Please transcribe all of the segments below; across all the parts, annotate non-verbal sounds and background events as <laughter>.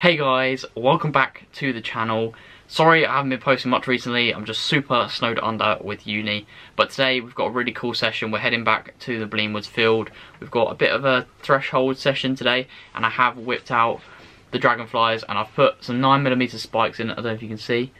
Hey guys, welcome back to the channel. Sorry I haven't been posting much recently, I'm just super snowed under with uni. But today we've got a really cool session, we're heading back to the Bleemwoods field. We've got a bit of a threshold session today, and I have whipped out the dragonflies and I've put some 9mm spikes in, I don't know if you can see.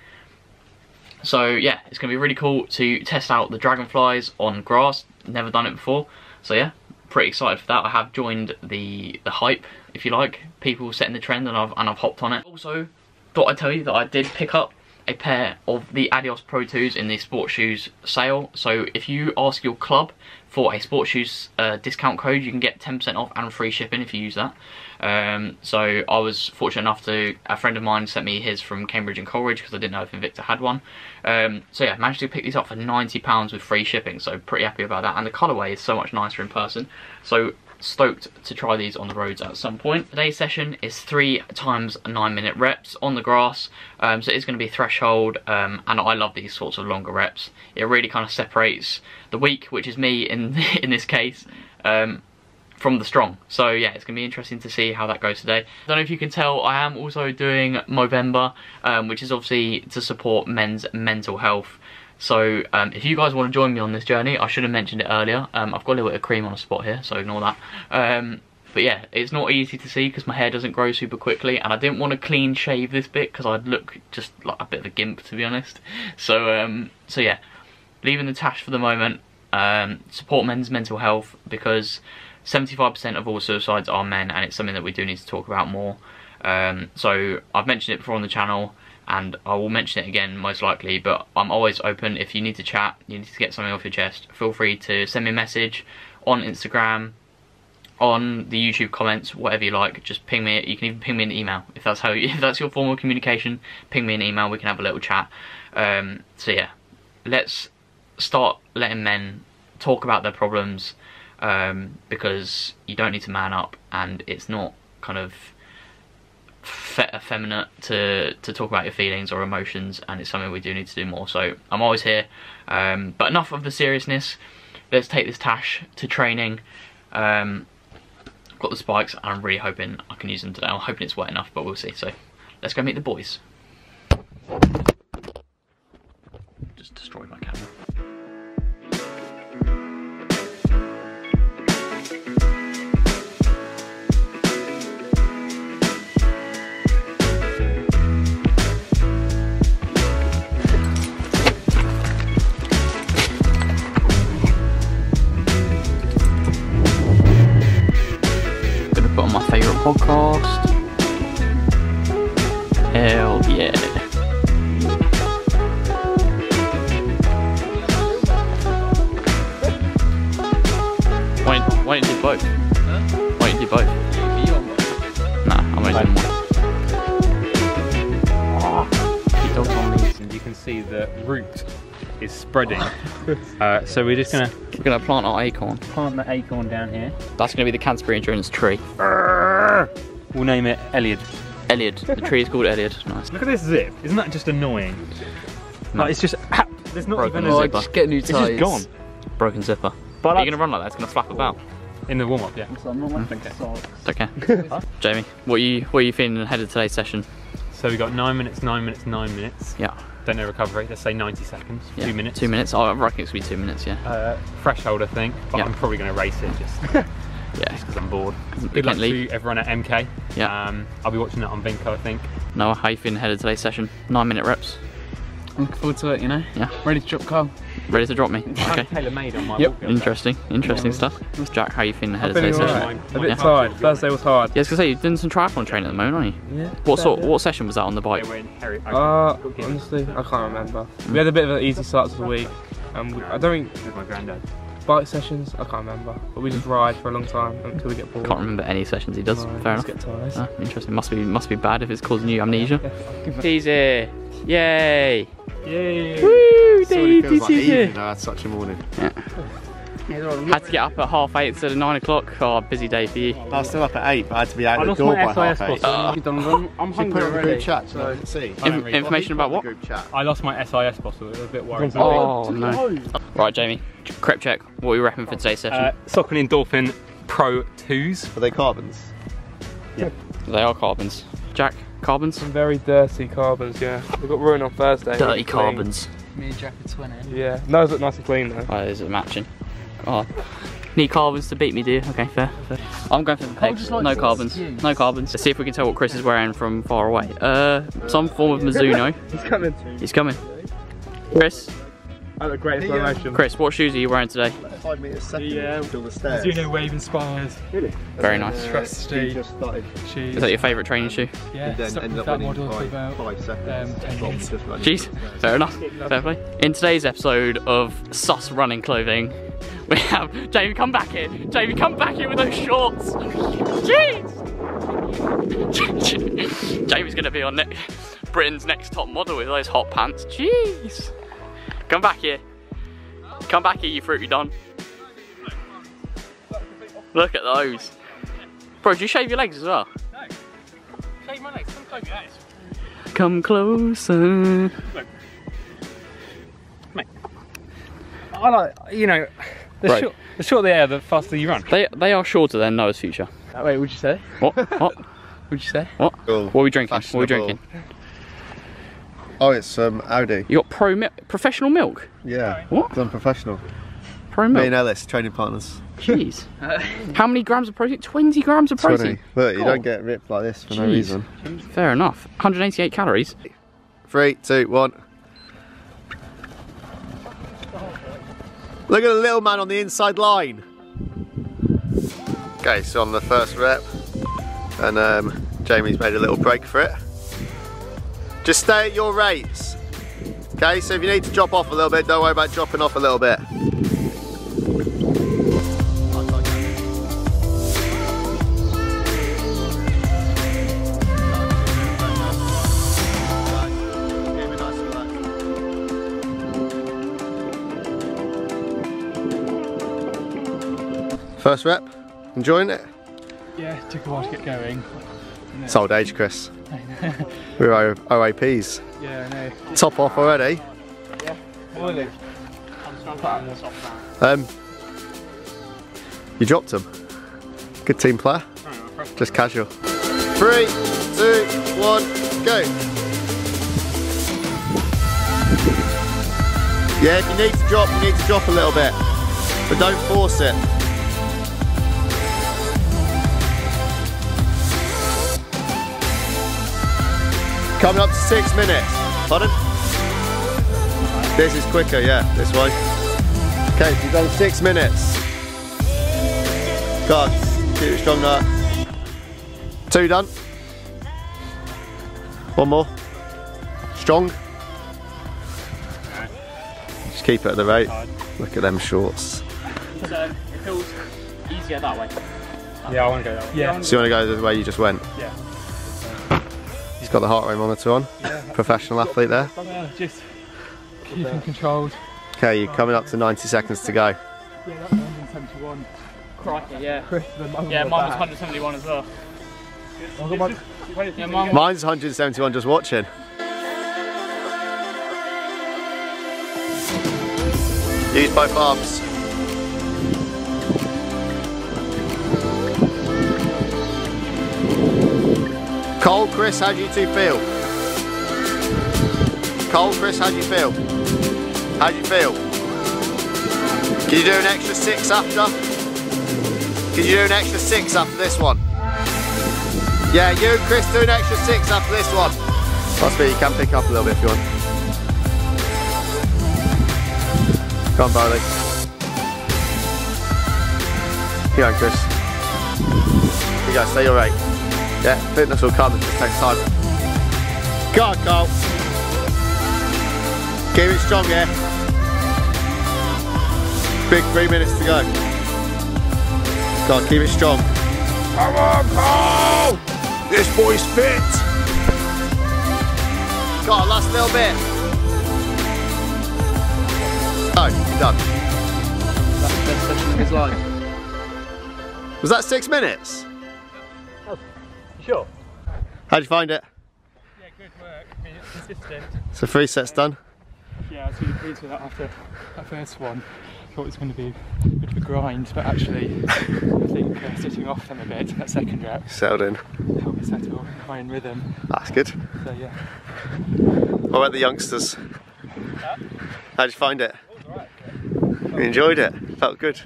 So yeah, it's going to be really cool to test out the dragonflies on grass, never done it before. So yeah, pretty excited for that. I have joined the the hype, if you like, people setting the trend, and I've and I've hopped on it. Also, thought I'd tell you that I did pick up a pair of the Adios Pro 2s in the sports shoes sale. So if you ask your club for a sports shoes uh, discount code, you can get 10% off and free shipping if you use that. Um, so I was fortunate enough to, a friend of mine sent me his from Cambridge and Coleridge because I didn't know if Invicta had one. Um, so yeah, managed to pick these up for £90 with free shipping, so pretty happy about that. And the colourway is so much nicer in person. So stoked to try these on the roads at some point. Today's session is three times nine minute reps on the grass, um, so it's going to be threshold, um, and I love these sorts of longer reps. It really kind of separates the weak, which is me in <laughs> in this case, um, from the strong. So yeah, it's going to be interesting to see how that goes today. I don't know if you can tell, I am also doing Movember, um, which is obviously to support men's mental health. So um, if you guys want to join me on this journey, I should have mentioned it earlier. Um, I've got a little bit of cream on a spot here, so ignore that. Um, but yeah, it's not easy to see because my hair doesn't grow super quickly, and I didn't want to clean shave this bit because I'd look just like a bit of a gimp, to be honest. So, um, so yeah, leaving the tash for the moment. Um, support men's mental health because 75% of all suicides are men, and it's something that we do need to talk about more. Um, so I've mentioned it before on the channel and I will mention it again most likely but I'm always open. If you need to chat you need to get something off your chest feel free to send me a message on Instagram on the YouTube comments whatever you like. Just ping me you can even ping me an email. If that's how <laughs> if that's your form of communication ping me an email we can have a little chat. Um, so yeah let's start letting men talk about their problems um, because you don't need to man up and it's not kind of fe effeminate to to talk about your feelings or emotions and it's something we do need to do more. So I'm always here um, but enough of the seriousness. Let's take this tash to training. Um, got the spikes and I'm really hoping I can use them today. I'm hoping it's wet enough but we'll see. So let's go meet the boys podcast. Hell yeah. Why, why don't you do both? Why don't you do both? Nah, I'm only doing one. Keep ah. dogs on me. and you can see the root is spreading. <laughs> uh, so we're just gonna We're gonna plant our acorn. plant the acorn down here. That's gonna be the Canterbury Endurance tree. We'll name it Elliot. Elliot. The tree is called Elliot. Nice. Look at this zip. Isn't that just annoying? No. Like, it's just there's not Broken even a zipper. zip. get new It's just gone. Broken zipper. But Are you gonna run like that? It's gonna flap about. in the warm up, yeah. Don't care. <laughs> Jamie, what are you what are you feeling ahead of today's session? So we got nine minutes, nine minutes, nine minutes. Yeah. Don't know recovery. Let's say 90 seconds. yeah. Two minutes. Two minutes. Oh, I reckon it's gonna be two minutes. Yeah. Uh, threshold, I think. But Yeah. I'm probably gonna race it <laughs> just Yeah. because I'm bored. Good luck leave. to everyone at MK. Yeah. Um, I'll be watching that on Vinco, I think. Noah, how you feeling ahead of today's session? Nine minute reps. I'm looking forward to it, you know? Yeah. Ready to drop Carl. Ready to drop me? <laughs> Okay. Tailor made on my Yep. walk. Interesting. Interesting stuff. Jack, how are you feeling ahead I'm of feeling today's alright. session? A bit Yeah. tired. Thursday was hard. Yeah, I was gonna say you're doing some triathlon training at the moment, aren't you? Yeah. What sort? What session was that on the bike? Yeah, we're in Harry- okay. Uh, honestly, I can't remember. We had a bit of an easy start to the week. and we, I don't think With my granddad. bike sessions. I can't remember. But we just ride for a long time until we get bored. Can't remember any sessions he does. No, Fair enough. Get tired. Ah, interesting. Must be must be bad if it's causing you amnesia. Yeah. Easy. Yay. Yay! Woo! It already feels like evening. I had such a morning. Had to get up at half eight instead of nine o'clock. Oh, busy day for you. I was still up at eight, but I had to be out I the door my by half eight. bottle. I'm Should put it on the group chat so I can see. Inf- information about what? Group chat. I lost my SIS bottle. I was a bit worried. Oh no. Right, Jamie. Crep check. What are we repping for today's session? Uh, Saucony Endorphin Pro 2s. Are they carbons? Yeah. They are carbons. Jack, Carbons? Some very dirty carbons, yeah. We got ruined on Thursday. Dirty Clean. carbons. Me and Jack are twinning. Yeah, those look nice and clean though. Oh, is it matching? Oh. Need carbons to beat me, do you? Okay, fair. fair. I'm going for the pegs. just likes No it. carbons. Excuse. No carbons. Let's see if we can tell what Chris is wearing from far away. Uh, some form of Mizuno. <laughs> He's coming. He's coming. Chris, At the greatest motion. Chris, what shoes are you wearing today? Five metres second Yeah. till the stairs. Mizuno Wave inspired. Really? Very nice. He Trusty just started shoes. Is that your favourite training shoe? yeah, then stuck ended up that winning model for about five seconds. um, 10 Dropped years. just running. Jeez, fair enough. Fair play. In today's episode of Sus Running Clothing, we have Jamie. Come back here, Jamie. Come back here with those shorts. Jeez. <laughs> Jamie's gonna be on ne- Britain's next top model with those hot pants. Jeez. Come back here. Come back here, you fruity don. Look at those. Bro, do you shave your legs as well? Shake my legs, come close your eyes. Come closer. I like, you know, the, Right. short, the shorter the air, the faster you run. They they are shorter than Noah's future. Wait, what'd you say? What? What? <laughs> What'd you say? What? Cool. What are we drinking? What are we drinking? Oh, it's um, Audi. You got pro milk, professional milk. Yeah. What? I'm professional. Pro Me and milk. Ellis, training partners. Jeez. <laughs> How many grams of protein? 20 grams of protein? 20. protein. Look, you don't get ripped like this for no Jeez. reason. Fair enough. 188 calories. Three, two, one. Look at the little man on the inside line. Okay, so on the first rep, and um, Jamie's made a little break for it. Just stay at your rates. Okay, so if you need to drop off a little bit, don't worry about dropping off a little bit. First rep, enjoying it? Yeah, took a while to get going. It's old age, Chris. <laughs> We're OAPs. Yeah, I know. Top off already. Yeah, Um, you dropped him. Good team player. Just casual. Three, two, one, go. Yeah, if you need to drop, you need to drop a little bit. But don't force it. Coming up to six minutes. Pardon? This is quicker, yeah, this way. Okay, so you've done six minutes. God, keep it strong now. Two done. One more. Strong. Just keep it at the rate. Look at them shorts. So it feels easier that way. Yeah, I want to go that way. Yeah. So you want to go the way you just went? Yeah. He's got the heart rate monitor on. Professional athlete there. Uh, just keeping controlled. Okay, you're coming up to 90 seconds to go. Yeah, that's 171. Crikey, yeah. Chris, the Yeah, mine was 171 as well. I've got my- Yeah, mine Mine's 171 just watching. Use both arms. Cole, Chris, how do you two feel? Cole, Chris, how do you feel? How do you feel? Can you do an extra six after? Can you do an extra six after this one? Yeah, you Chris do an extra six after this one. Be, you can pick up a little bit if you want. Go on, Barley. Keep going, Chris. Here you go, stay rate. Yeah, fitness will come, it just takes time. Go on, Carl. Keep it strong, yeah? Big three minutes to go. Go on, keep it strong. Come on, Carl! This boy's fit! Go on, last little bit. Oh, you're done. That's the best session of his life. Was that six minutes? Sure. How'd you find it? Yeah, good work. Being consistent. So three sets done. Yeah, I was really pleased with that after that first one. I thought it was going to be a bit of a grind, but actually, I think uh, sitting off them a bit, that second rep, Settled in. helped me settle and find rhythm. That's good. So yeah, What about the youngsters? How'd you find it? You enjoyed it? Felt good?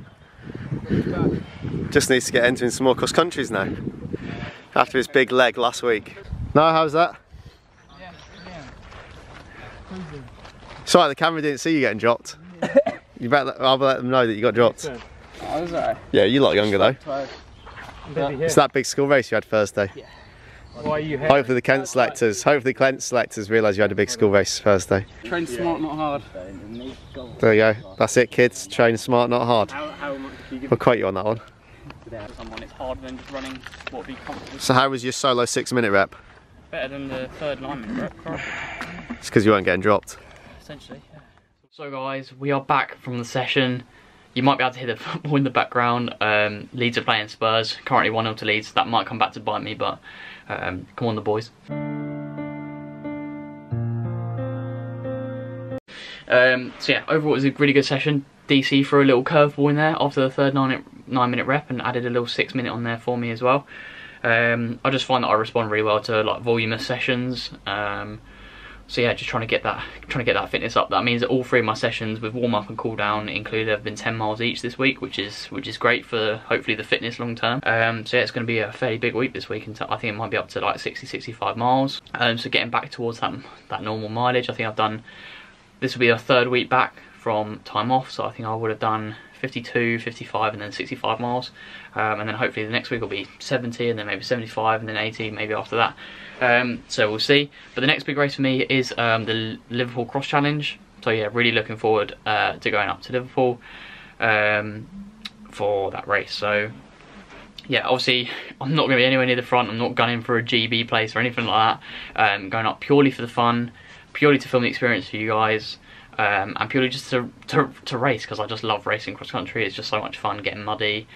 Just needs to get entering some more cross countries now. After his big leg last week. No, how's that? Sorry, the camera didn't see you getting dropped. <laughs> You better, I'll let them know that you got dropped. I was alright. Yeah, you lot younger though. Tired. It's that big school race you had Thursday. Yeah. Why are you here? Hopefully the Kent selectors, hopefully the Kent selectors realise you had a big school race Thursday. Train smart, not hard. There you go. That's it, kids. Train smart, not hard. How, how much do you give We'll quote you on that one. Someone? It's harder than just running what would be comfortable. So how was your solo six minute rep? Better than the third nine minute rep? It's because you weren't getting dropped. essentially. Yeah. So guys, we are back from the session. You might be able to hear the <laughs> football in the background. Um, Leeds are playing Spurs. Currently 1-0 to Leeds. That might come back to bite me, but um, come on the boys. Um, so yeah, overall it was a really good session. DC threw a little curveball in there after the third nine, nine minute rep and added a little six minute on there for me as well. Um, I just find that I respond really well to like voluminous sessions. Um, so yeah, just trying to get that trying to get that fitness up. That means that all three of my sessions with warm up and cool down included have been 10 miles each this week, which is which is great for hopefully the fitness long term. Um, so yeah, it's going to be a fairly big week this week, and I think it might be up to like 60, 65 miles. Um, so getting back towards that that normal mileage, I think I've done. This will be a third week back from time off, so I think I would have done 52, 55, and then 65 miles. Um, and then hopefully the next week will be 70, and then maybe 75, and then 80, maybe after that. Um, so we'll see. But the next big race for me is um, the Liverpool Cross Challenge. So yeah, really looking forward uh, to going up to Liverpool um, for that race. So yeah, obviously <laughs> I'm not going to be anywhere near the front. I'm not gunning for a GB place or anything like that. Um, going up purely for the fun, purely to film the experience for you guys. Um, and purely just to, to, to race because I just love racing cross country. It's just so much fun getting muddy,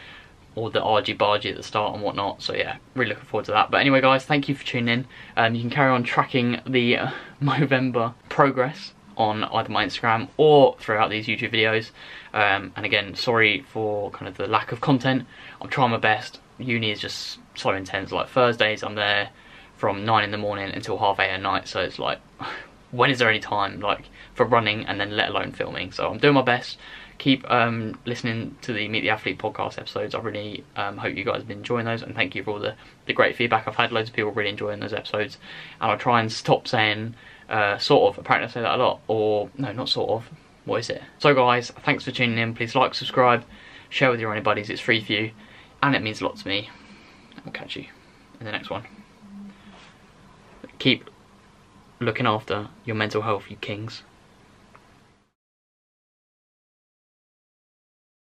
all the argy bargy at the start and whatnot. So yeah, really looking forward to that. But anyway, guys, thank you for tuning in. Um, you can carry on tracking the uh, <laughs> Movember progress on either my Instagram or throughout these YouTube videos. Um, and again, sorry for kind of the lack of content. I'm trying my best. Uni is just so intense. Like Thursdays, I'm there from nine in the morning until half eight at night. So it's like, <sighs> when is there any time like for running and then let alone filming? So I'm doing my best. Keep um, listening to the Meet the Athlete podcast episodes. I really um, hope you guys have been enjoying those, and thank you for all the, the great feedback. I've had loads of people really enjoying those episodes, and I'll try and stop saying uh, sort of. Apparently, I say that a lot, or no, not sort of. What is it? So, guys, thanks for tuning in. Please like, subscribe, share with your only buddies. It's free for you, and it means a lot to me. I'll catch you in the next one. Keep looking after your mental health, you kings.